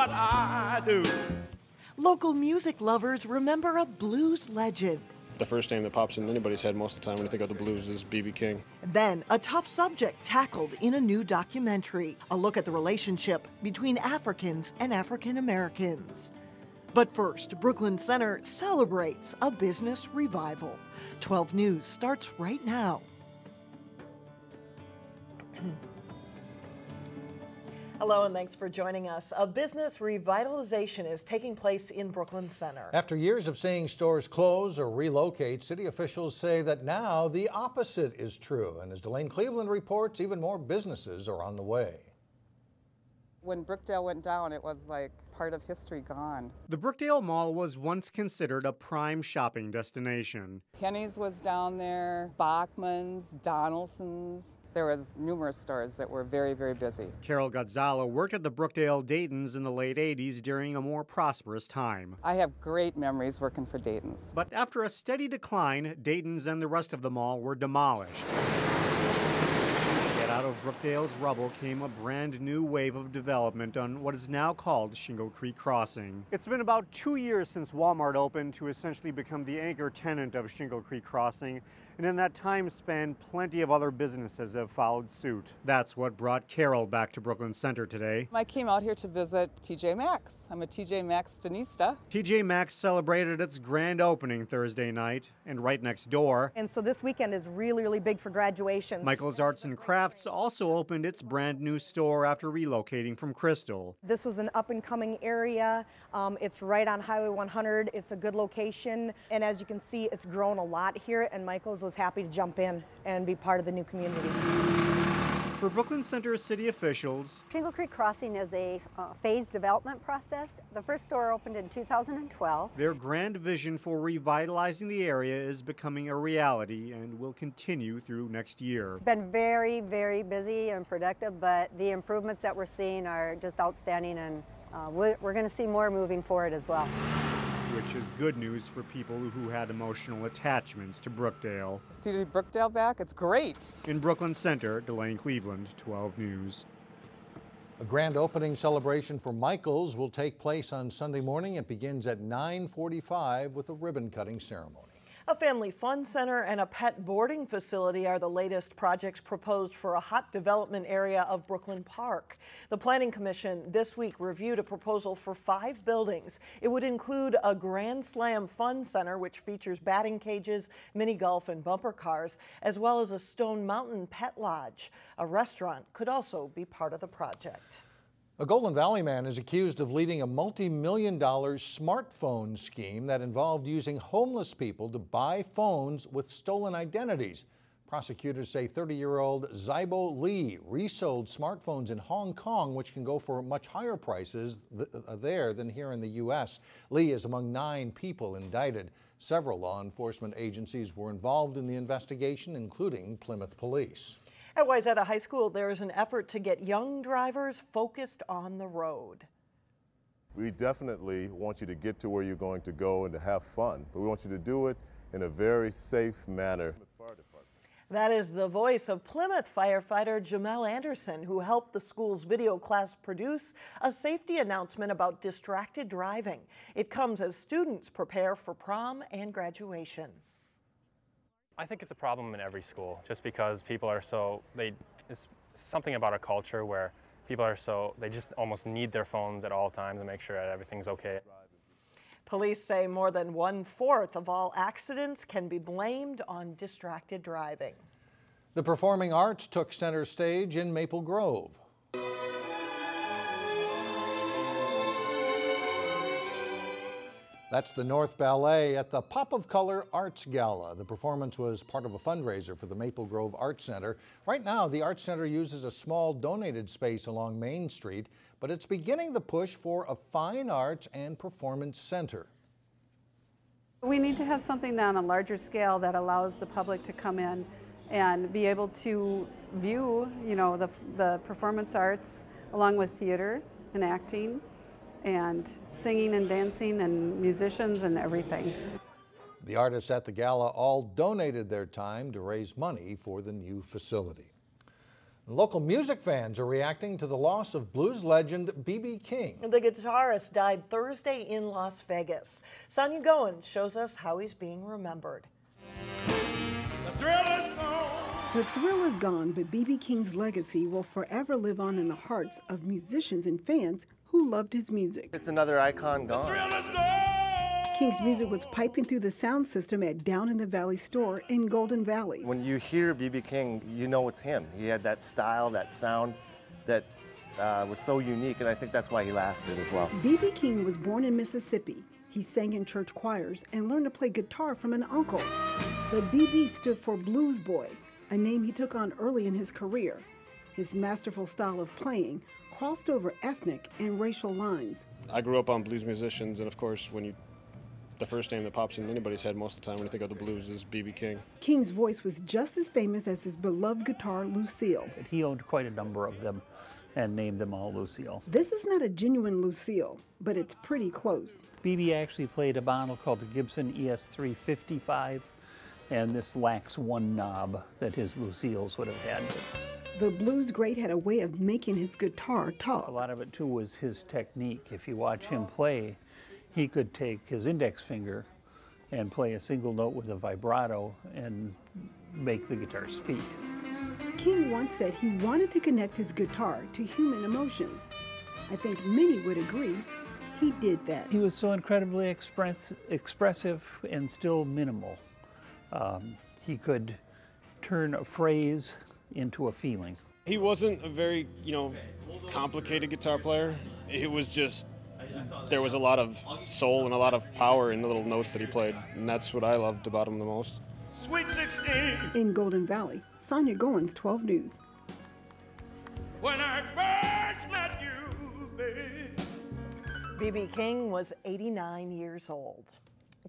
what I do. Local music lovers remember a blues legend. The first name that pops in anybody's head most of the time when you think of the blues is B.B. King. Then, a tough subject tackled in a new documentary a look at the relationship between Africans and African Americans. But first, Brooklyn Center celebrates a business revival. 12 News starts right now. Hello, and thanks for joining us. A business revitalization is taking place in Brooklyn Center. After years of seeing stores close or relocate, city officials say that now the opposite is true. And as Delane Cleveland reports, even more businesses are on the way. When Brookdale went down, it was like part of history gone. The Brookdale Mall was once considered a prime shopping destination. Penney's was down there, Bachman's, Donaldson's. There was numerous stores that were very, very busy. Carol Godzala worked at the Brookdale Dayton's in the late 80s during a more prosperous time. I have great memories working for Dayton's. But after a steady decline, Dayton's and the rest of the mall were demolished. Out of Brookdale's rubble came a brand new wave of development on what is now called Shingle Creek Crossing. It's been about two years since Walmart opened to essentially become the anchor tenant of Shingle Creek Crossing, and in that time span, plenty of other businesses have followed suit. That's what brought Carol back to Brooklyn Center today. I came out here to visit TJ Maxx. I'm a TJ Maxx Stanista. TJ Maxx celebrated its grand opening Thursday night, and right next door, And so this weekend is really, really big for graduations. Michael's Arts and Crafts also opened its brand new store after relocating from Crystal. This was an up and coming area. Um, it's right on Highway 100. It's a good location. And as you can see, it's grown a lot here, and Michael's was happy to jump in and be part of the new community. For Brooklyn Center city officials, Shingle Creek Crossing is a uh, phased development process. The first store opened in 2012. their grand vision for revitalizing the area is becoming a reality and will continue through next year. It's been very, very busy and productive, but the improvements that we're seeing are just outstanding, and uh, we're, we're going to see more moving forward as well. Which is good news for people who had emotional attachments to Brookdale. See Brookdale back? It's great. In Brooklyn Center, Delane Cleveland, 12 News. A grand opening celebration for Michaels will take place on Sunday morning. It begins at 9:45 with a ribbon cutting ceremony. A family fun center and a pet boarding facility are the latest projects proposed for a hot development area of Brooklyn Park. The Planning Commission this week reviewed a proposal for five buildings. It would include a Grand Slam Fun Center, which features batting cages, mini golf, and bumper cars, as well as a Stone Mountain Pet Lodge. A restaurant could also be part of the project. A Golden Valley man is accused of leading a multi-million dollar smartphone scheme that involved using homeless people to buy phones with stolen identities. Prosecutors say 30-year-old Zybo Lee resold smartphones in Hong Kong, which can go for much higher prices th uh, there than here in the U.S. Lee is among nine people indicted. Several law enforcement agencies were involved in the investigation, including Plymouth Police. At Wayzata High School, there is an effort to get young drivers focused on the road. We definitely want you to get to where you're going to go and to have fun, but we want you to do it in a very safe manner. That is the voice of Plymouth firefighter Jamel Anderson, who helped the school's video class produce a safety announcement about distracted driving. It comes as students prepare for prom and graduation. I think it's a problem in every school just because people are so, they, it's something about our culture where people are so, they just almost need their phones at all times to make sure that everything's okay. Police say more than one fourth of all accidents can be blamed on distracted driving. The performing arts took center stage in Maple Grove. That's the North Ballet at the Pop of Color Arts Gala. The performance was part of a fundraiser for the Maple Grove Arts Center. Right now, the Arts Center uses a small donated space along Main Street, but it's beginning the push for a fine arts and performance center. We need to have something on a larger scale that allows the public to come in and be able to view, you know, the, the performance arts along with theater and acting and singing and dancing and musicians and everything. The artists at the gala all donated their time to raise money for the new facility. Local music fans are reacting to the loss of blues legend B.B. King. The guitarist died Thursday in Las Vegas. Sonia Goins shows us how he's being remembered. The thrill is gone. The thrill is gone, but B.B. King's legacy will forever live on in the hearts of musicians and fans who loved his music. It's another icon gone. King's music was piping through the sound system at Down in the Valley store in Golden Valley. When you hear B.B. King, you know it's him. He had that style, that sound that uh, was so unique, and I think that's why he lasted as well. B.B. King was born in Mississippi. He sang in church choirs and learned to play guitar from an uncle. The BB stood for Blues Boy, a name he took on early in his career. His masterful style of playing crossed over ethnic and racial lines. I grew up on blues musicians, and of course, when you the first name that pops in anybody's head most of the time when you think of the blues is B.B. King. King's voice was just as famous as his beloved guitar, Lucille. He owned quite a number of them and named them all Lucille. This is not a genuine Lucille, but it's pretty close. BB actually played a model called the Gibson ES355, and this lacks one knob that his Lucille's would have had. The blues great had a way of making his guitar talk. A lot of it too was his technique. If you watch him play, he could take his index finger and play a single note with a vibrato and make the guitar speak. King once said he wanted to connect his guitar to human emotions. I think many would agree he did that. He was so incredibly express, expressive and still minimal. Um, he could turn a phrase into a feeling. He wasn't a very, you know, complicated guitar player. It was just there was a lot of soul and a lot of power in the little notes that he played, and that's what I loved about him the most. Sweet 16. In Golden Valley, Sonia Goins, 12 News. When I first met you, babe. B.B. King was 89 years old.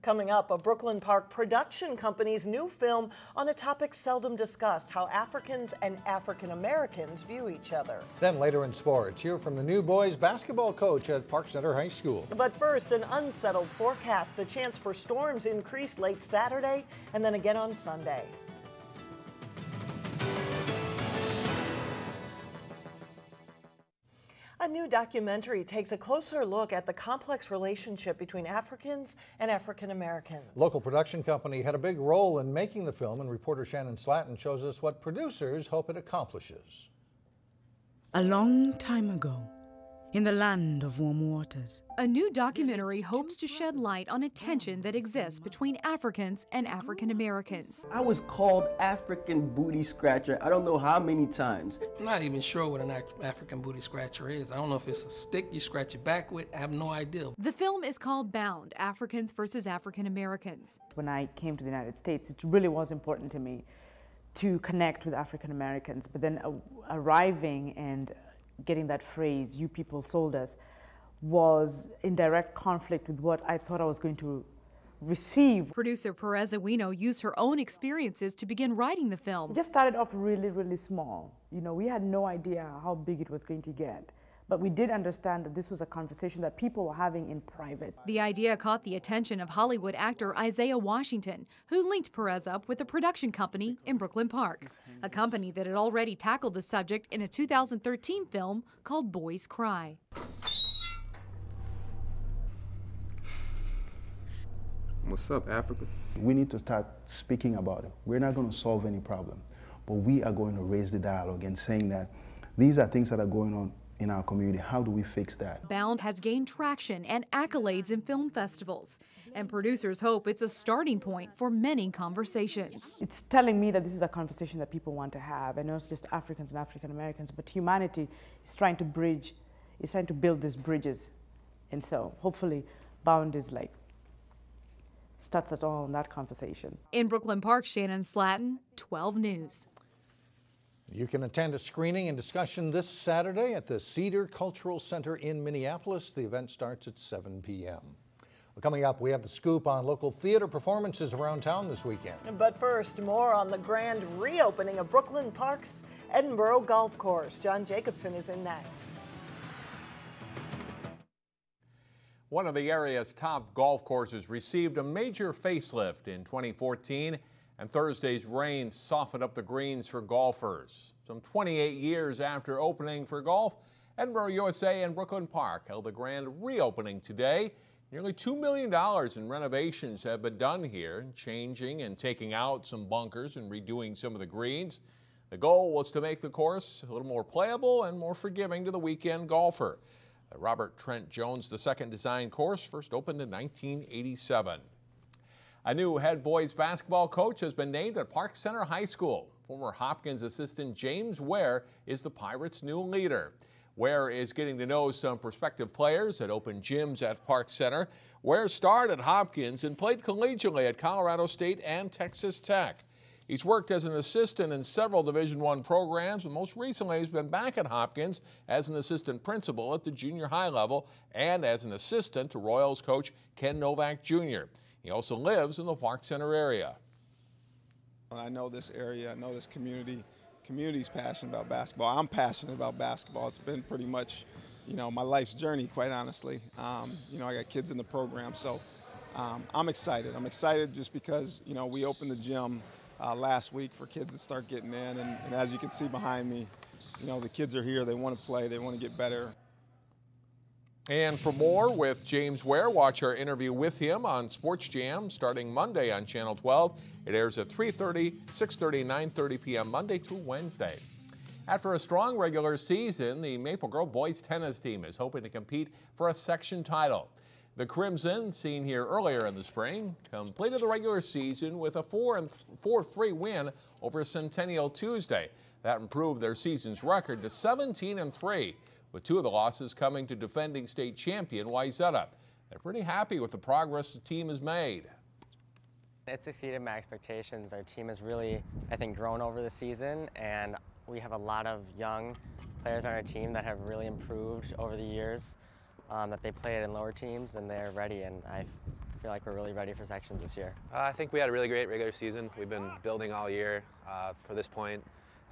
Coming up, a Brooklyn Park production company's new film on a topic seldom discussed how Africans and African Americans view each other. Then later in sports, hear from the new boys basketball coach at Park Center High School. But first, an unsettled forecast. The chance for storms increased late Saturday and then again on Sunday. A new documentary takes a closer look at the complex relationship between Africans and African Americans. Local production company had a big role in making the film, and reporter Shannon Slatton shows us what producers hope it accomplishes. A long time ago, in the land of warm waters. A new documentary hopes to shed light on a tension that exists between Africans and African Americans. I was called African booty scratcher I don't know how many times. I'm not even sure what an African booty scratcher is. I don't know if it's a stick you scratch your back with. I have no idea. The film is called Bound Africans versus African Americans. When I came to the United States, it really was important to me to connect with African Americans, but then uh, arriving and getting that phrase, you people sold us, was in direct conflict with what I thought I was going to receive. Producer Peres Owino used her own experiences to begin writing the film. It just started off really, really small. You know, we had no idea how big it was going to get. But we did understand that this was a conversation that people were having in private. The idea caught the attention of Hollywood actor Isaiah Washington, who linked Peres up with a production company in Brooklyn Park, a company that had already tackled the subject in a 2013 film called Boys Cry. What's up, Africa? We need to start speaking about it. We're not going to solve any problem, but we are going to raise the dialogue and saying that these are things that are going on in our community. How do we fix that? Bound has gained traction and accolades in film festivals, and producers hope it's a starting point for many conversations. It's telling me that this is a conversation that people want to have, and not just Africans and African Americans, but humanity is trying to bridge, is trying to build these bridges. And so hopefully Bound is like starts at all in that conversation. In Brooklyn Park, Shannon Slatton, 12 News. You can attend a screening and discussion this Saturday at the Cedar Cultural Center in Minneapolis. The event starts at 7 p.m. Well, coming up, we have the scoop on local theater performances around town this weekend. But first, more on the grand reopening of Brooklyn Park's Edinburgh Golf Course. John Jacobson is in next. One of the area's top golf courses received a major facelift in 2014 And Thursday's rain softened up the greens for golfers. Some 28 years after opening for golf, Edinburgh USA and Brooklyn Park held a grand reopening today. Nearly $2 million in renovations have been done here, changing and taking out some bunkers and redoing some of the greens. The goal was to make the course a little more playable and more forgiving to the weekend golfer. The Robert Trent Jones II design course first opened in 1987. A new head boys basketball coach has been named at Park Center High School. Former Hopkins assistant James Ware is the Pirates' new leader. Ware is getting to know some prospective players at open gyms at Park Center. Ware starred at Hopkins and played collegiately at Colorado State and Texas Tech. He's worked as an assistant in several Division I programs, and most recently he's been back at Hopkins as an assistant principal at the junior high level and as an assistant to Royals coach Ken Novak Jr. He also lives in the Park Center area. I know this area, I know this community. Community's passionate about basketball. I'm passionate about basketball. It's been pretty much, you know, my life's journey, quite honestly. Um, you know, I got kids in the program, so um, I'm excited. I'm excited just because, you know, we opened the gym uh, last week for kids to start getting in. And, and as you can see behind me, you know, the kids are here. They want to play. They want to get better. And for more with James Ware, watch our interview with him on Sports Jam starting Monday on Channel 12. It airs at 3.30, 6.30, 9.30 p.m. Monday through Wednesday. After a strong regular season, the Maple Grove boys tennis team is hoping to compete for a section title. The Crimson, seen here earlier in the spring, completed the regular season with a 4-3 win over Centennial Tuesday. That improved their season's record to 17-3, with two of the losses coming to defending state champion Wayzata. They're pretty happy with the progress the team has made. It's exceeded my expectations. Our team has really, I think, grown over the season, and we have a lot of young players on our team that have really improved over the years um, that they played in lower teams and they're ready and I feel like we're really ready for sections this year. Uh, I think we had a really great regular season. We've been building all year uh, for this point.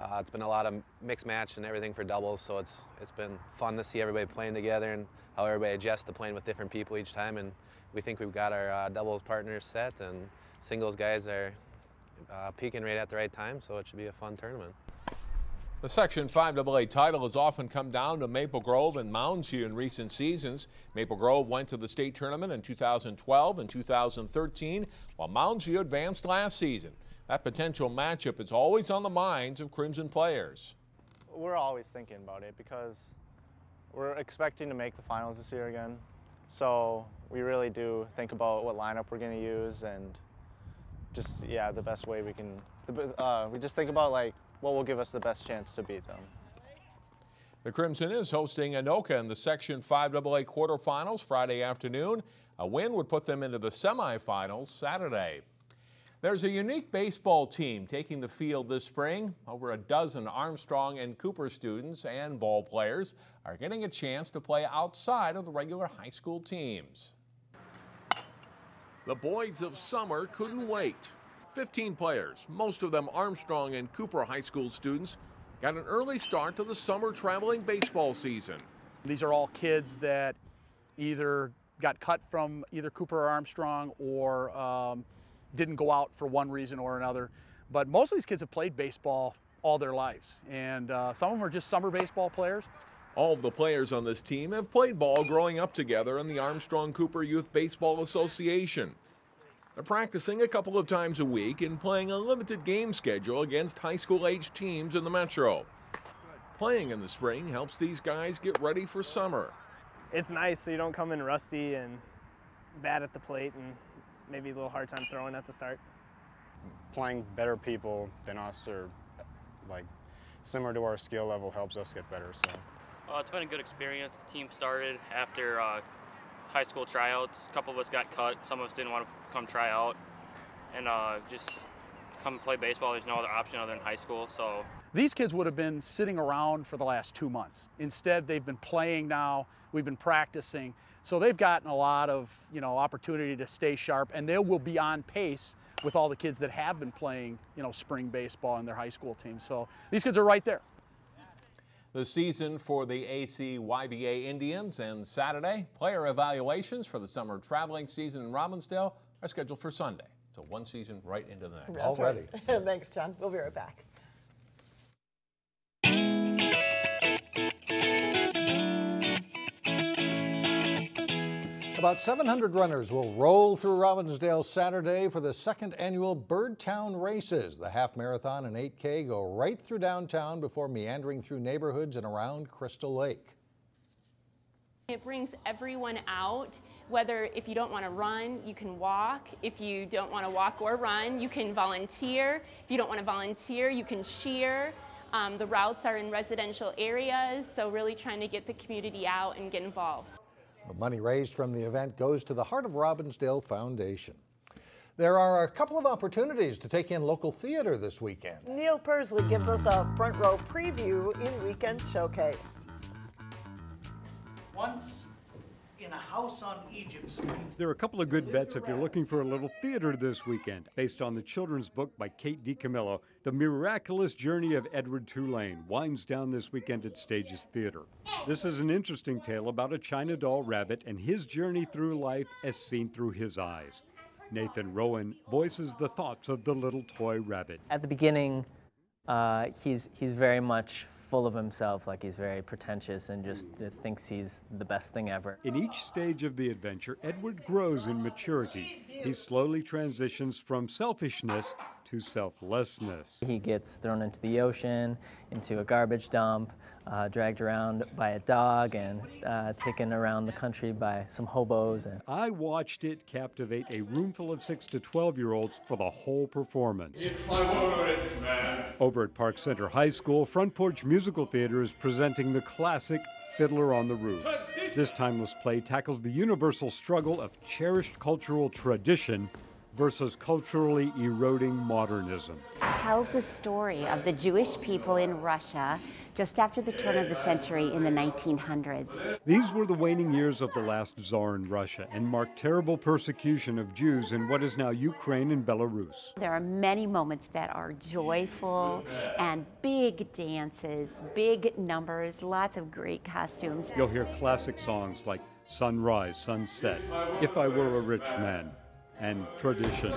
Uh, it's been a lot of mixed match and everything for doubles, so it's it's been fun to see everybody playing together and how everybody adjusts to playing with different people each time. And we think we've got our uh, doubles partners set and singles guys are uh, peaking right at the right time, so it should be a fun tournament. The Section 5AA title has often come down to Maple Grove and Mounds View in recent seasons. Maple Grove went to the state tournament in 2012 and 2013, while Mounds View advanced last season. That potential matchup is always on the minds of Crimson players. We're always thinking about it because we're expecting to make the finals this year again. So we really do think about what lineup we're going to use and just, yeah, the best way we can. Uh, we just think about like what will give us the best chance to beat them. The Crimson is hosting Anoka in the Section 5AA quarterfinals Friday afternoon. A win would put them into the semifinals Saturday. There's a unique baseball team taking the field this spring. Over a dozen Armstrong and Cooper students and ball players are getting a chance to play outside of the regular high school teams. The boys of summer couldn't wait. 15 players, most of them Armstrong and Cooper High School students, got an early start to the summer traveling baseball season. These are all kids that either got cut from either Cooper or Armstrong or um, didn't go out for one reason or another. But most of these kids have played baseball all their lives, and uh, some of them are just summer baseball players. All of the players on this team have played ball growing up together in the Armstrong Cooper Youth Baseball Association. They're practicing a couple of times a week and playing a limited game schedule against high school age teams in the Metro. Playing in the spring helps these guys get ready for summer. It's nice so you don't come in rusty and bad at the plate and maybe a little hard time throwing at the start. Playing better people than us or like similar to our skill level helps us get better. So. Uh, it's been a good experience. The team started after uh, high school tryouts. A couple of us got cut. Some of us didn't want to come try out and uh, just come play baseball. There's no other option other than high school. So these kids would have been sitting around for the last two months. Instead, they've been playing now. We've been practicing. So they've gotten a lot of you know opportunity to stay sharp, and they will be on pace with all the kids that have been playing you know spring baseball in their high school team. So these kids are right there. The season for the ACYBA Indians and Saturday. Player evaluations for the summer traveling season in Robbinsdale are scheduled for Sunday. So So one season right into the next. That's Already. Right. Thanks, John. We'll be right back. About 700 runners will roll through Robbinsdale Saturday for the second annual Birdtown Races. The half marathon and 8K go right through downtown before meandering through neighborhoods and around Crystal Lake. It brings everyone out, whether if you don't want to run, you can walk. If you don't want to walk or run, you can volunteer. If you don't want to volunteer, you can cheer. Um, the routes are in residential areas, so really trying to get the community out and get involved. The money raised from the event goes to the Heart of Robbinsdale Foundation. There are a couple of opportunities to take in local theater this weekend. Neil Persley gives us a front row preview in Weekend Showcase. Once in a house on Egypt Street. There are a couple of good bets if you're looking for a little theater this weekend, based on the children's book by Kate DiCamillo. The Miraculous Journey of Edward Tulane winds down this weekend at Stages Theater. This is an interesting tale about a China doll rabbit and his journey through life as seen through his eyes. Nathan Rowan voices the thoughts of the little toy rabbit. At the beginning, uh, he's he's very much full of himself, like he's very pretentious and just uh, thinks he's the best thing ever. In each stage of the adventure, Edward grows in maturity. He slowly transitions from selfishness to selflessness. He gets thrown into the ocean, into a garbage dump, uh, dragged around by a dog, and uh, taken around the country by some hobos. And I watched it captivate a room full of six to 12 year olds for the whole performance. Words, Over at Park Center High School, Front Porch Musical Theater is presenting the classic Fiddler on the Roof. This timeless play tackles the universal struggle of cherished cultural tradition versus culturally eroding modernism. It tells the story of the Jewish people in Russia just after the turn of the century in the 1900s. These were the waning years of the last czar in Russia and marked terrible persecution of Jews in what is now Ukraine and Belarus. There are many moments that are joyful and big dances, big numbers, lots of great costumes. You'll hear classic songs like Sunrise, Sunset, If I Were a Rich Man, and Tradition.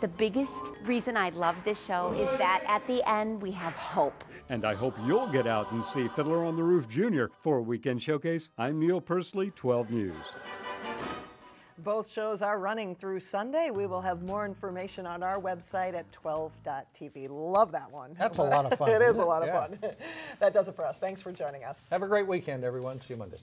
The biggest reason I love this show is that at the end we have hope. And I hope you'll get out and see Fiddler on the Roof Jr. for a weekend showcase. I'm Neil Persley, 12 News. Both shows are running through Sunday. We will have more information on our website at 12.tv. Love that one. That's a lot of fun. it is isn't a lot of Yeah. fun. that does it for us. Thanks for joining us. Have a great weekend, everyone. See you Monday.